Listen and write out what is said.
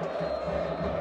何?